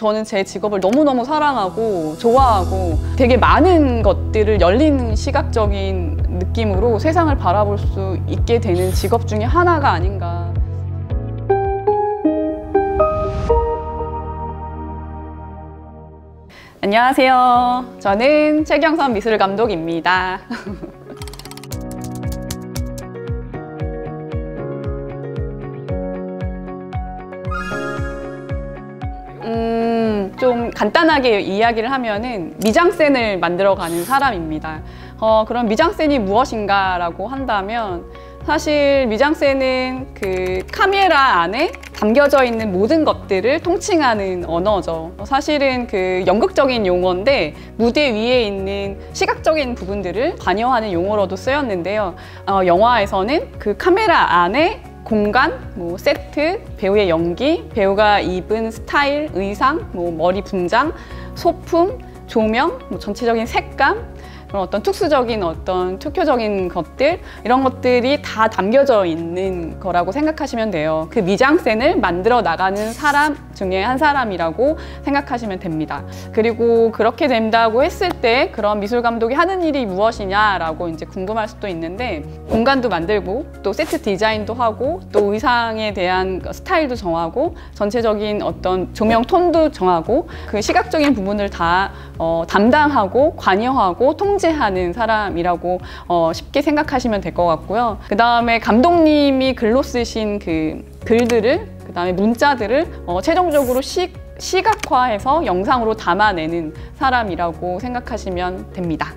저는 제 직업을 너무너무 사랑하고 좋아하고 되게 많은 것들을 열린 시각적인 느낌으로 세상을 바라볼 수 있게 되는 직업 중에 하나가 아닌가. 안녕하세요. 저는 최경선 미술 감독입니다. 좀 간단하게 이야기를 하면은 미장센을 만들어가는 사람입니다. 어, 그럼 미장센이 무엇인가라고 한다면 사실 미장센은 그 카메라 안에 담겨져 있는 모든 것들을 통칭하는 언어죠. 사실은 그 연극적인 용어인데 무대 위에 있는 시각적인 부분들을 관여하는 용어로도 쓰였는데요. 어, 영화에서는 그 카메라 안에 공간, 뭐 세트, 배우의 연기, 배우가 입은 스타일, 의상, 뭐 머리 분장, 소품, 조명, 뭐 전체적인 색감, 그런 어떤 특수적인 어떤 특효적인 것들 이런 것들이 다 담겨져 있는 거라고 생각하시면 돼요. 그 미장센을 만들어 나가는 사람 중에 한 사람이라고 생각하시면 됩니다. 그리고 그렇게 된다고 했을 때 그런 미술 감독이 하는 일이 무엇이냐라고 이제 궁금할 수도 있는데 공간도 만들고 또 세트 디자인도 하고 또 의상에 대한 스타일도 정하고 전체적인 어떤 조명 톤도 정하고 그 시각적인 부분을 다 어, 담당하고 관여하고 통제 하는 사람이라고 어, 쉽게 생각하시면 될 것 같고요. 그 다음에 감독님이 글로 쓰신 그 글들을 그 다음에 문자들을 어, 최종적으로 시, 시각화해서 영상으로 담아내는 사람이라고 생각하시면 됩니다.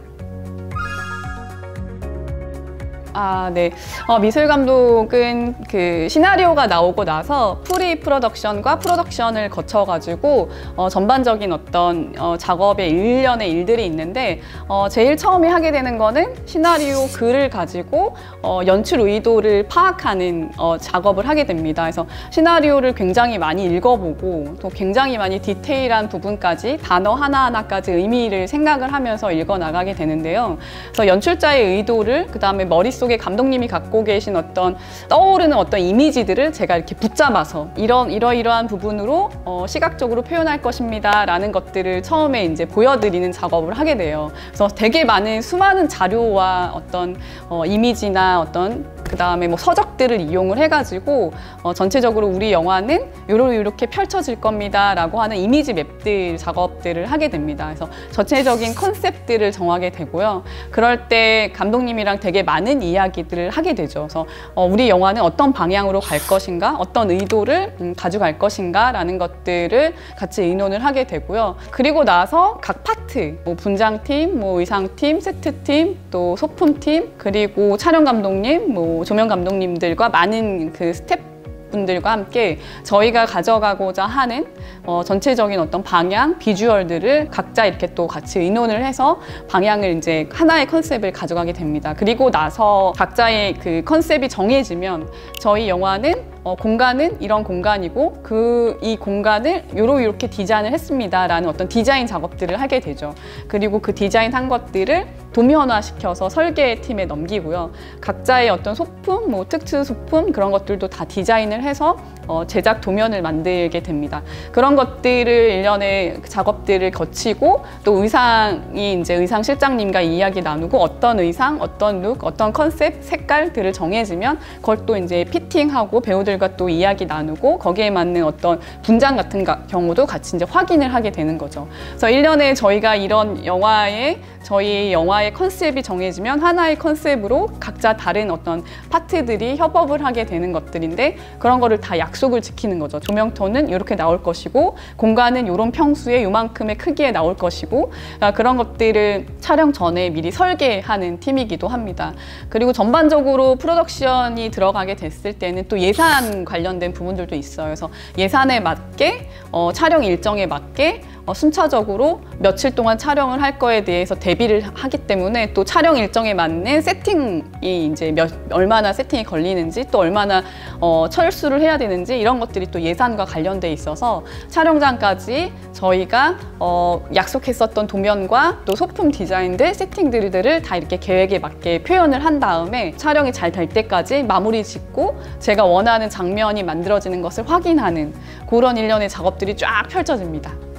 아, 네. 어, 미술 감독은 그 시나리오가 나오고 나서 pre-production과 프로덕션을 거쳐가지고 어, 전반적인 어떤 어, 작업의 일련의 일들이 있는데 어, 제일 처음에 하게 되는 거는 시나리오 글을 가지고 어, 연출 의도를 파악하는 어, 작업을 하게 됩니다. 그래서 시나리오를 굉장히 많이 읽어보고 또 굉장히 많이 디테일한 부분까지 단어 하나하나까지 의미를 생각을 하면서 읽어 나가게 되는데요. 그래서 연출자의 의도를 그 다음에 머릿속 속에 감독님이 갖고 계신 어떤 떠오르는 어떤 이미지들을 제가 이렇게 붙잡아서 이런 이러이러한 부분으로 어, 시각적으로 표현할 것입니다 라는 것들을 처음에 이제 보여드리는 작업을 하게 돼요. 그래서 되게 많은 수많은 자료와 어떤 어, 이미지나 어떤 그 다음에 뭐 서적들을 이용을 해가지고 어, 전체적으로 우리 영화는 요렇게 요렇게 펼쳐질 겁니다 라고 하는 image map들 작업들을 하게 됩니다. 그래서 전체적인 컨셉들을 정하게 되고요. 그럴 때 감독님이랑 되게 많은 이야기들을 하게 되죠. 그래서 어, 우리 영화는 어떤 방향으로 갈 것인가 어떤 의도를 음, 가져갈 것인가 라는 것들을 같이 의논을 하게 되고요. 그리고 나서 각 파트 뭐 분장팀, 뭐 의상팀, 세트팀, 또 소품팀 그리고 촬영 감독님, 뭐 조명 감독님들과 많은 그 스텝 분들과 함께 저희가 가져가고자 하는 어, 전체적인 어떤 방향, 비주얼들을 각자 이렇게 또 같이 의논을 해서 방향을 이제 하나의 컨셉을 가져가게 됩니다. 그리고 나서 각자의 그 컨셉이 정해지면 저희 영화는 어, 공간은 이런 공간이고 그 이 공간을 요로 이렇게 디자인을 했습니다라는 어떤 디자인 작업들을 하게 되죠. 그리고 그 디자인한 것들을 도면화시켜서 설계팀에 넘기고요. 각자의 어떤 소품, 뭐 특수 소품 그런 것들도 다 디자인을 해서 어, 제작 도면을 만들게 됩니다. 그런 것들을 일련의 작업들을 거치고 또 의상이 이제 의상 실장님과 이야기 나누고 어떤 의상, 어떤 룩, 어떤 컨셉, 색깔들을 정해지면 그걸 또 이제 피팅하고 배우들과 또 이야기 나누고 거기에 맞는 어떤 분장 같은 경우도 같이 이제 확인을 하게 되는 거죠. 그래서 일년에 저희가 이런 영화에 저희 영화 의 컨셉이 정해지면 하나의 컨셉으로 각자 다른 어떤 파트들이 협업을 하게 되는 것들인데 그런 거를 다 약속을 지키는 거죠. 조명톤은 이렇게 나올 것이고 공간은 이런 평수에 이만큼의 크기에 나올 것이고 그러니까 그런 것들을 촬영 전에 미리 설계하는 팀이기도 합니다. 그리고 전반적으로 프로덕션이 들어가게 됐을 때는 또 예산 관련된 부분들도 있어요. 그래서 예산에 맞게 어, 촬영 일정에 맞게 어, 순차적으로 며칠 동안 촬영을 할 거에 대해서 대비를 하기 때문에 또 촬영 일정에 맞는 세팅이 이제 몇, 얼마나 세팅이 걸리는지 또 얼마나 어, 철수를 해야 되는지 이런 것들이 또 예산과 관련돼 있어서 촬영장까지 저희가 어, 약속했었던 도면과 또 소품 디자인들, 세팅들을 다 이렇게 계획에 맞게 표현을 한 다음에 촬영이 잘 될 때까지 마무리 짓고 제가 원하는 장면이 만들어지는 것을 확인하는 그런 일련의 작업들이 쫙 펼쳐집니다.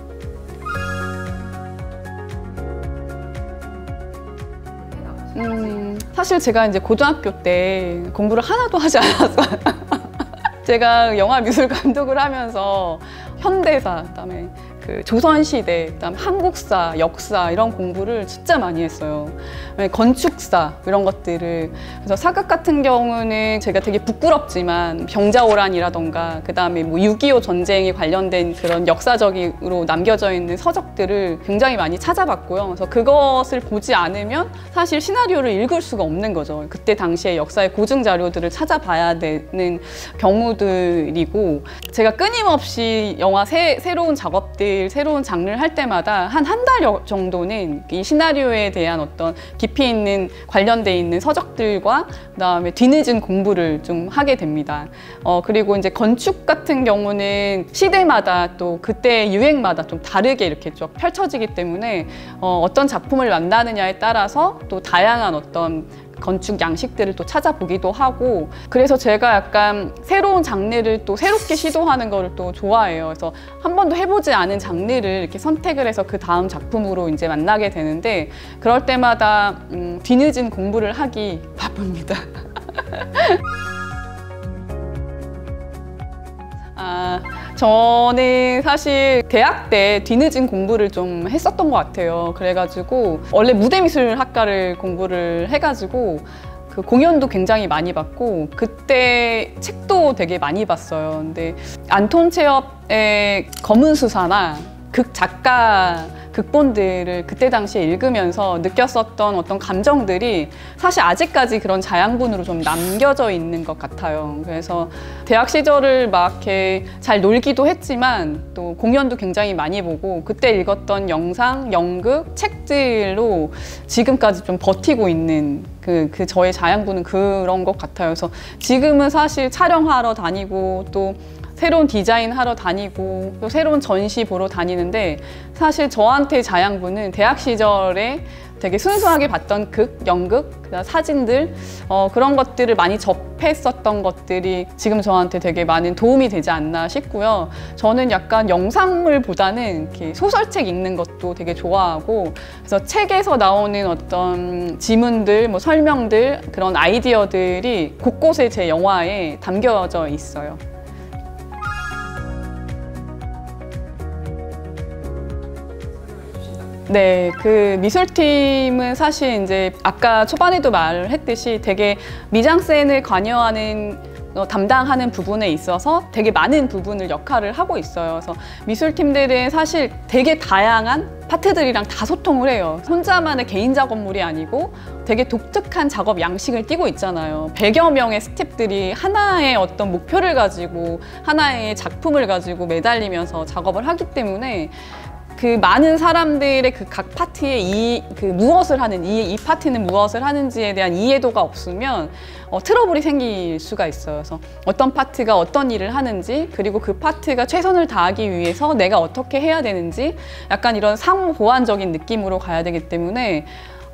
음, 사실 제가 이제 고등학교 때 공부를 하나도 하지 않았어요. 제가 영화 미술 감독을 하면서 현대사, 그다음에 그 조선시대, 그다음 한국사, 역사 이런 공부를 진짜 많이 했어요. 네, 건축사 이런 것들을 그래서 사극 같은 경우는 제가 되게 부끄럽지만 병자호란이라던가 그다음에 뭐 6.25 전쟁에 관련된 그런 역사적으로 남겨져 있는 서적들을 굉장히 많이 찾아봤고요. 그래서 그것을 보지 않으면 사실 시나리오를 읽을 수가 없는 거죠. 그때 당시에 역사의 고증 자료들을 찾아봐야 되는 경우들이고 제가 끊임없이 영화 새, 새로운 작업들 새로운 장르를 할 때마다 한 한 달 정도는 이 시나리오에 대한 어떤 깊이 있는 관련돼 있는 서적들과 그다음에 뒤늦은 공부를 좀 하게 됩니다. 어, 그리고 이제 건축 같은 경우는 시대마다 또 그때 유행마다 좀 다르게 이렇게 쭉 펼쳐지기 때문에 어, 어떤 작품을 만나느냐에 따라서 또 다양한 어떤 건축 양식들을 또 찾아보기도 하고 그래서 제가 약간 새로운 장르를 또 새롭게 시도하는 거를 또 좋아해요. 그래서 한 번도 해보지 않은 장르를 이렇게 선택을 해서 그 다음 작품으로 이제 만나게 되는데 그럴 때마다 음, 뒤늦은 공부를 하기 바쁩니다. 저는 사실 대학 때 뒤늦은 공부를 좀 했었던 것 같아요. 그래가지고 원래 무대미술학과를 공부를 해가지고 그 공연도 굉장히 많이 봤고 그때 책도 되게 많이 봤어요. 근데 안톤 체업의 검은 수사나 극 작가 극본들을 그때 당시에 읽으면서 느꼈었던 어떤 감정들이 사실 아직까지 그런 자양분으로 좀 남겨져 있는 것 같아요. 그래서 대학 시절을 막 이렇게 잘 놀기도 했지만 또 공연도 굉장히 많이 보고 그때 읽었던 영상, 연극, 책들로 지금까지 좀 버티고 있는 그, 그 저의 자양분은 그런 것 같아요. 그래서 지금은 사실 촬영하러 다니고 또 새로운 디자인 하러 다니고 또 새로운 전시 보러 다니는데 사실 저한테 자양분은 대학 시절에 되게 순수하게 봤던 극, 연극, 사진들 어, 그런 것들을 많이 접했었던 것들이 지금 저한테 되게 많은 도움이 되지 않나 싶고요. 저는 약간 영상물보다는 이렇게 소설책 읽는 것도 되게 좋아하고 그래서 책에서 나오는 어떤 지문들, 뭐 설명들 그런 아이디어들이 곳곳에 제 영화에 담겨져 있어요. 네, 그 미술팀은 사실 이제 아까 초반에도 말을 했듯이 되게 미장센을 관여하는 어, 담당하는 부분에 있어서 되게 많은 부분을 역할을 하고 있어요. 그래서 미술팀들은 사실 되게 다양한 파트들이랑 다 소통을 해요. 혼자만의 개인 작업물이 아니고 되게 독특한 작업 양식을 띠고 있잖아요. 100여 명의 스탭들이 하나의 어떤 목표를 가지고 하나의 작품을 가지고 매달리면서 작업을 하기 때문에 그 많은 사람들의 그 각 파트의 이 그 무엇을 하는 이, 이 파트는 무엇을 하는지에 대한 이해도가 없으면 어, 트러블이 생길 수가 있어요. 그래서 어떤 파트가 어떤 일을 하는지 그리고 그 파트가 최선을 다하기 위해서 내가 어떻게 해야 되는지 약간 이런 상호 보완적인 느낌으로 가야 되기 때문에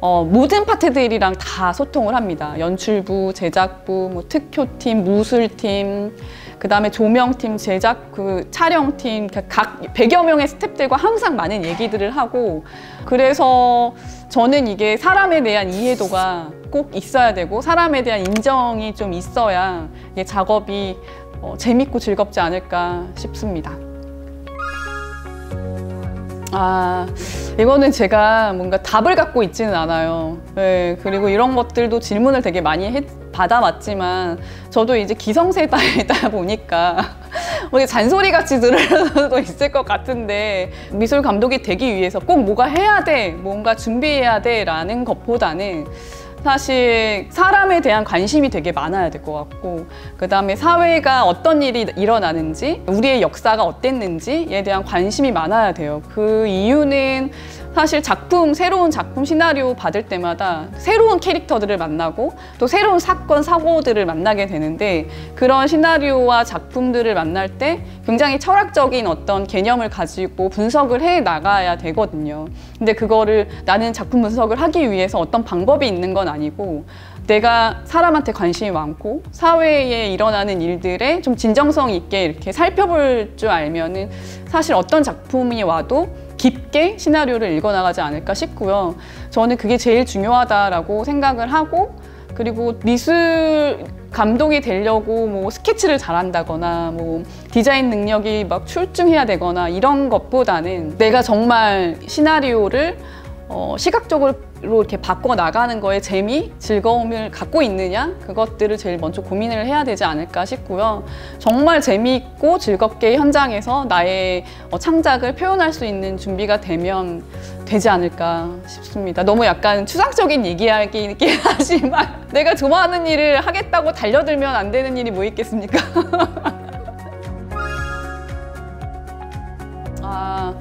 어, 모든 파트들이랑 다 소통을 합니다. 연출부, 제작부, 뭐 특효팀, 무술팀, 그 다음에 조명팀, 제작, 그 촬영팀, 그각 100여 명의 스탭들과 항상 많은 얘기들을 하고 그래서 저는 이게 사람에 대한 이해도가 꼭 있어야 되고 사람에 대한 인정이 좀 있어야 이게 작업이 어, 재밌고 즐겁지 않을까 싶습니다. 아, 이거는 제가 뭔가 답을 갖고 있지는 않아요. 네, 그리고 이런 것들도 질문을 되게 많이 했, 받아왔지만 저도 이제 기성세대이다 보니까 뭐 잔소리 같이 들을 수도 있을 것 같은데 미술 감독이 되기 위해서 꼭 뭐가 해야 돼, 뭔가 준비해야 돼 라는 것보다는 사실 사람에 대한 관심이 되게 많아야 될 것 같고 그 다음에 사회가 어떤 일이 일어나는지 우리의 역사가 어땠는지에 대한 관심이 많아야 돼요. 그 이유는 사실 작품, 새로운 작품 시나리오 받을 때마다 새로운 캐릭터들을 만나고 또 새로운 사건, 사고들을 만나게 되는데 그런 시나리오와 작품들을 만날 때 굉장히 철학적인 어떤 개념을 가지고 분석을 해 나가야 되거든요. 근데 그거를 나는 작품 분석을 하기 위해서 어떤 방법이 있는 건 아니고 내가 사람한테 관심이 많고 사회에 일어나는 일들에 좀 진정성 있게 이렇게 살펴볼 줄 알면은 사실 어떤 작품이 와도 깊게 시나리오를 읽어나가지 않을까 싶고요. 저는 그게 제일 중요하다라고 생각을 하고 그리고 미술 감독이 되려고 뭐 스케치를 잘한다거나 뭐 디자인 능력이 막 출중해야 되거나 이런 것보다는 내가 정말 시나리오를 어, 시각적으로 이렇게 바꿔 나가는 거에 재미, 즐거움을 갖고 있느냐 그것들을 제일 먼저 고민을 해야 되지 않을까 싶고요. 정말 재미있고 즐겁게 현장에서 나의 어, 창작을 표현할 수 있는 준비가 되면 되지 않을까 싶습니다. 너무 약간 추상적인 얘기하긴 하지만 내가 좋아하는 일을 하겠다고 달려들면 안 되는 일이 뭐 있겠습니까? 아.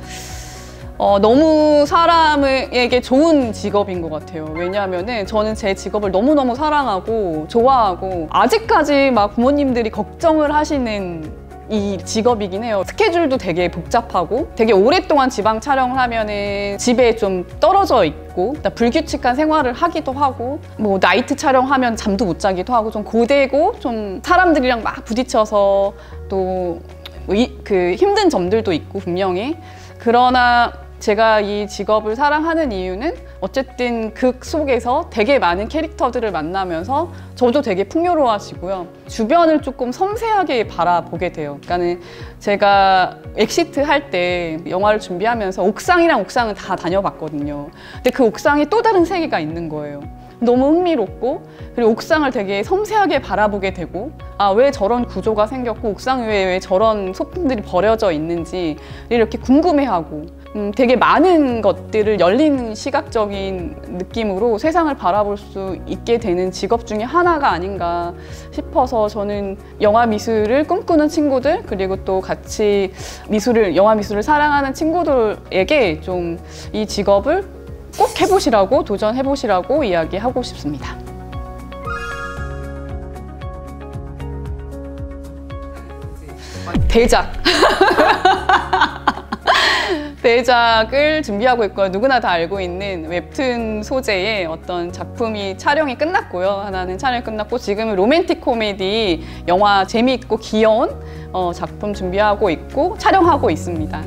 어, 너무 사람에게 좋은 직업인 것 같아요. 왜냐하면은 저는 제 직업을 너무너무 사랑하고 좋아하고 아직까지 막 부모님들이 걱정을 하시는 이 직업이긴 해요. 스케줄도 되게 복잡하고 되게 오랫동안 지방 촬영을 하면은 집에 좀 떨어져 있고 불규칙한 생활을 하기도 하고 뭐 나이트 촬영하면 잠도 못 자기도 하고 좀 고되고 좀 사람들이랑 막 부딪혀서 또 그 힘든 점들도 있고 분명히 그러나 제가 이 직업을 사랑하는 이유는 어쨌든 극 속에서 되게 많은 캐릭터들을 만나면서 저도 되게 풍요로워지고요. 주변을 조금 섬세하게 바라보게 돼요. 그러니까는 제가 엑시트 할 때 영화를 준비하면서 옥상이랑 옥상은 다 다녀봤거든요. 근데 그 옥상에 또 다른 세계가 있는 거예요. 너무 흥미롭고 그리고 옥상을 되게 섬세하게 바라보게 되고 아 왜 저런 구조가 생겼고 옥상 위에 왜 저런 소품들이 버려져 있는지 이렇게 궁금해하고 음, 되게 많은 것들을 열린 시각적인 느낌으로 세상을 바라볼 수 있게 되는 직업 중에 하나가 아닌가 싶어서 저는 영화 미술을 꿈꾸는 친구들 그리고 또 같이 미술을 영화 미술을 사랑하는 친구들에게 좀 이 직업을 꼭 해보시라고 도전해보시라고 이야기하고 싶습니다. 대작. 대작을 준비하고 있고요. 누구나 다 알고 있는 웹툰 소재의 어떤 작품이 촬영이 끝났고요. 하나는 촬영이 끝났고 지금은 로맨틱 코미디 영화 재미있고 귀여운 어, 작품 준비하고 있고 촬영하고 있습니다.